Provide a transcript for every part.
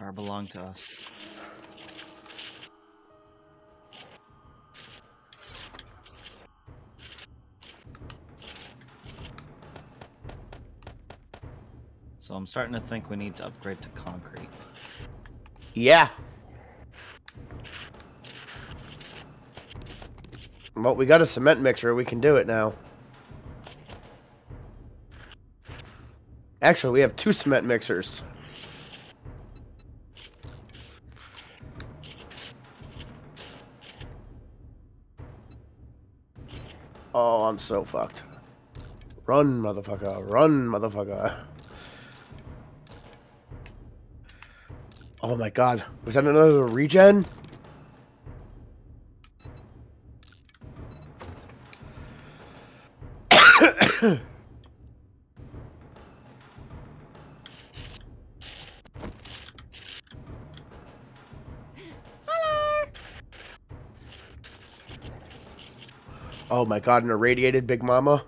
Or belong to us. So I'm starting to think we need to upgrade to concrete. Yeah. Well, we got a cement mixer. We can do it now. Actually, we have two cement mixers. Oh, I'm so fucked. Run, motherfucker. Run, motherfucker. Oh my god. Was that another regen? Oh my god, an irradiated Big Mama.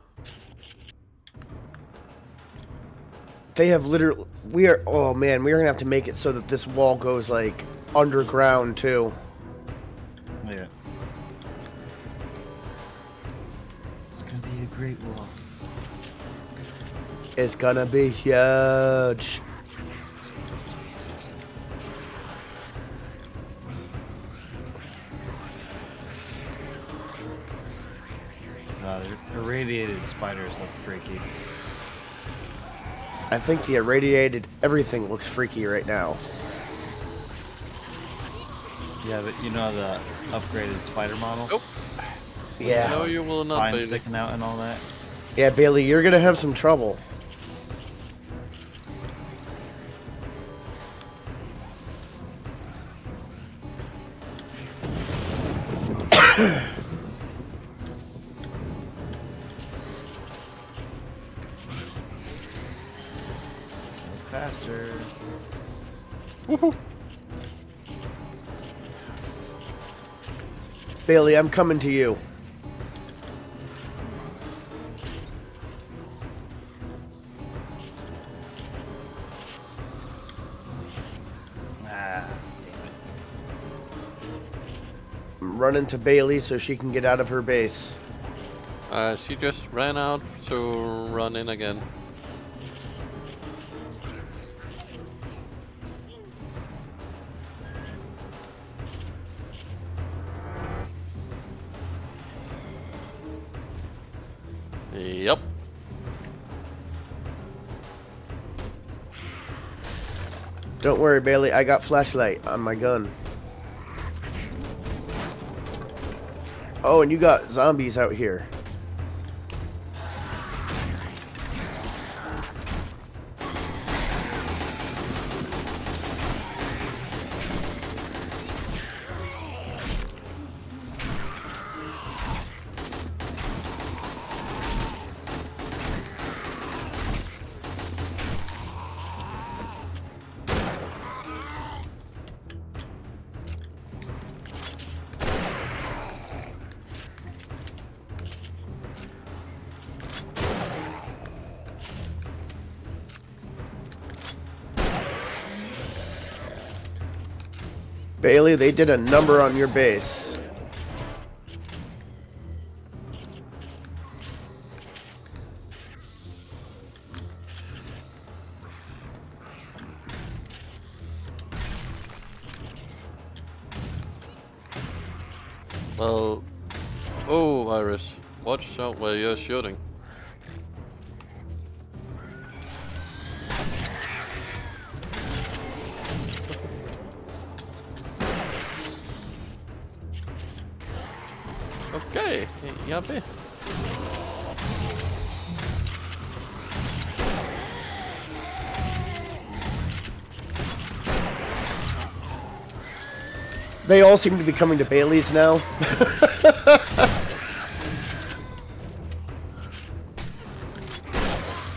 They have literally. We are. Oh man, we are gonna have to make it so that this wall goes like underground too. Yeah. It's gonna be a great wall. It's gonna be huge. Irradiated spiders look freaky. I think the irradiated everything looks freaky right now. Yeah, but you know the upgraded spider model? Nope. Yeah. No, you will not, Vine baby. sticking out and all that. Yeah, Bailey, you're gonna have some trouble. Bailey, I'm coming to you. I'm running to Bailey so she can get out of her base. Uh, she just ran out to run in again. Yep. Don't worry, Bailey. I got flashlight on my gun. Oh, and you got zombies out here. Bailey, they did a number on your base. Well. Oh, Iris. Watch out where you're shooting. Okay, Yabe. They all seem to be coming to Bailey's now.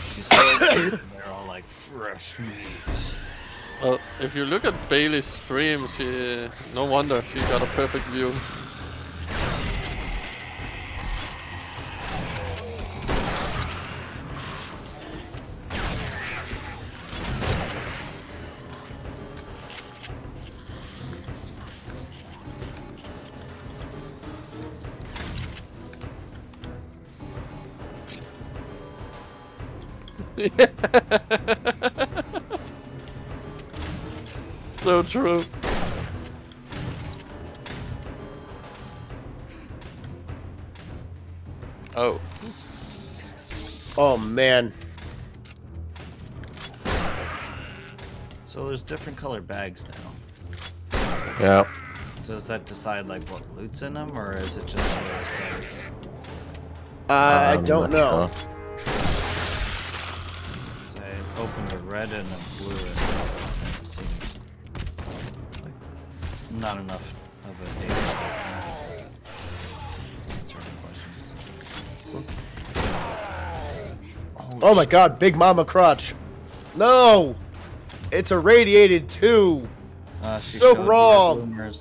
She's they're all like fresh meat. Well, if you look at Bailey's stream, she, no wonder she got a perfect view. True. Oh, Oh man. So there's different color bags now. Yeah. So does that decide like what loot's in them, or is it just shows that it's Uh, I I'm don't know. sure. say opened a red and a blue and not enough of a data set any questions. Oh my god, Big Mama Crotch. No! It's irradiated too! Uh, So wrong.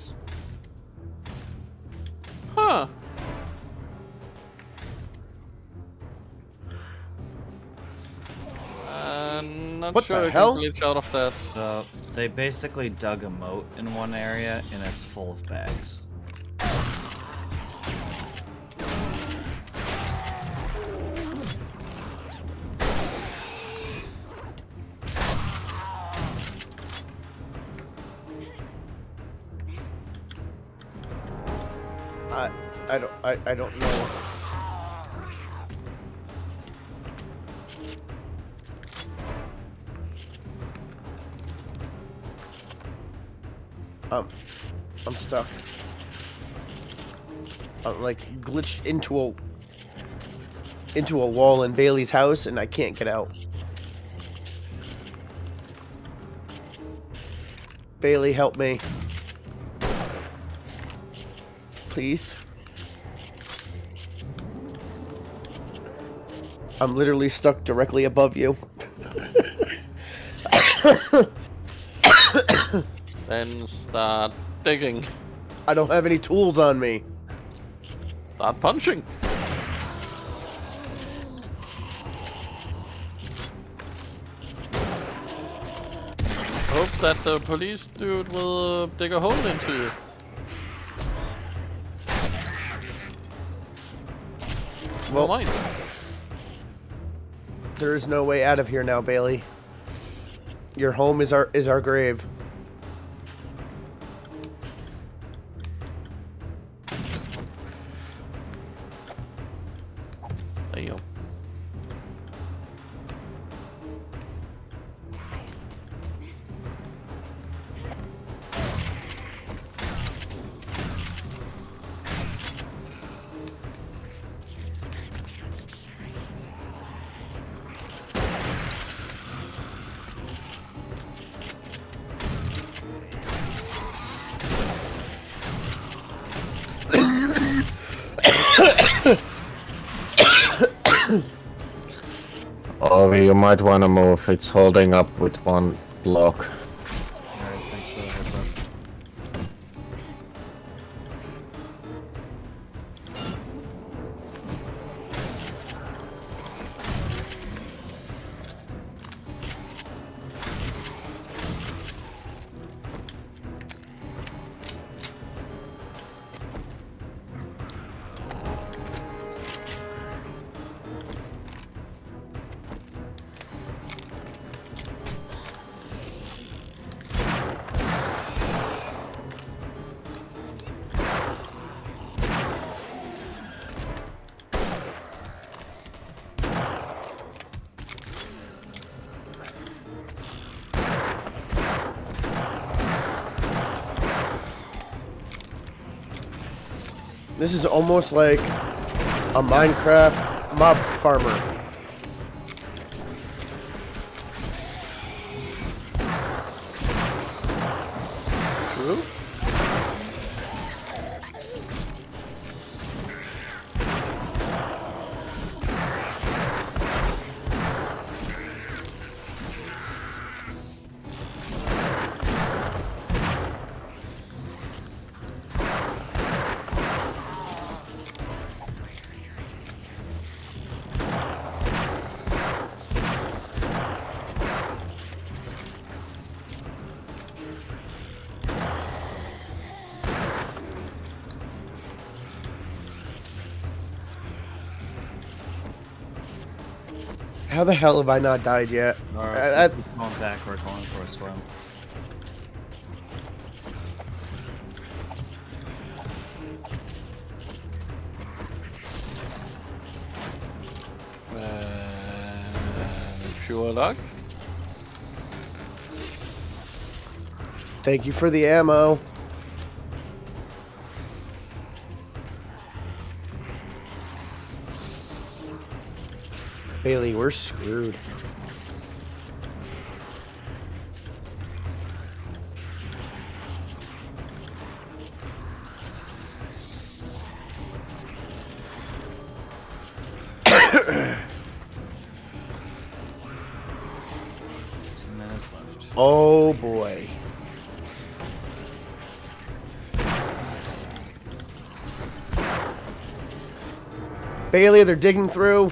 The hell? glitch out of that. So they basically dug a moat in one area and it's full of bags. Um I'm stuck. I'm like glitched into a into a wall in Bailey's house and I can't get out. Bailey, help me. Please. I'm literally stuck directly above you. Then start digging. I don't have any tools on me. Start punching. Hope that the police dude will uh, dig a hole into you. Well, Well, mine. there is no way out of here now, Bailey. Your home is our is our grave. Or oh, you might wanna move, it's holding up with one block. This is almost like a Minecraft mob farmer. How the hell have I not died yet? Or Uh, if going back, we're going for a swim. Uh, pure luck. Thank you for the ammo. Bailey, we're screwed. Two minutes left. Oh boy. Bailey, they're digging through.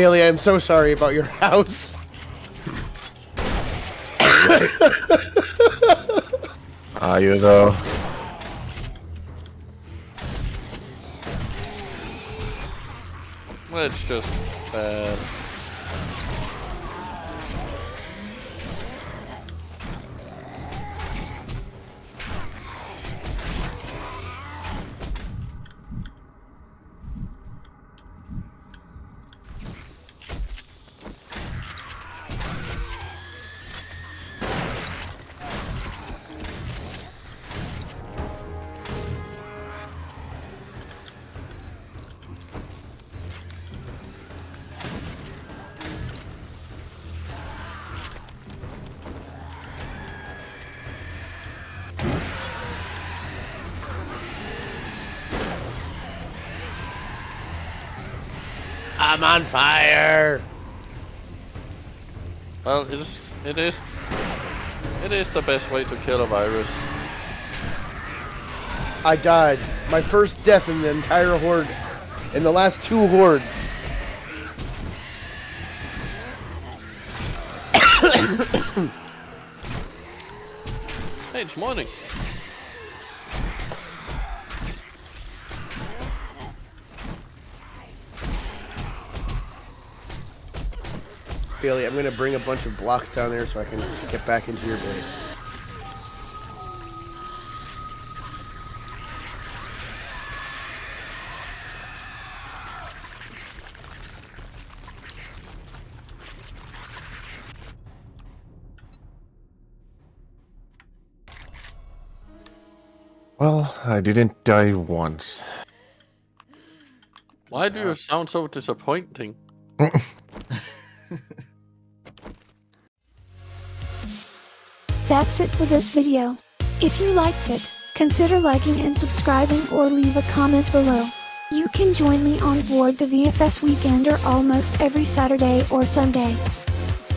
Bailey, I'm so sorry about your house. Are you though? Well, it's just bad. I'm on fire. Well, it is. It is. It is the best way to kill a virus. I died. My first death in the entire horde. In the last two hordes. Hey, it's morning. Bailey, I'm gonna bring a bunch of blocks down there so I can get back into your base. Well, I didn't die once. Why do you uh, sound so disappointing? That's it for this video. If you liked it, consider liking and subscribing or leave a comment below. You can join me on board the VFS Weekender almost every Saturday or Sunday.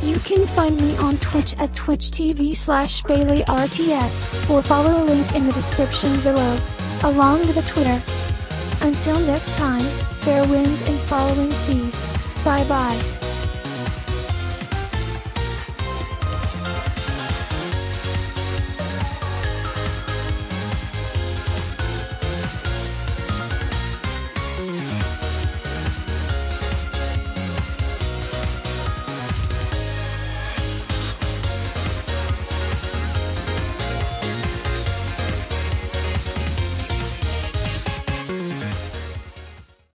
You can find me on Twitch at twitch.tv slash BaileyRTS or follow a link in the description below, along with a Twitter. Until next time, fair winds and following seas. Bye bye.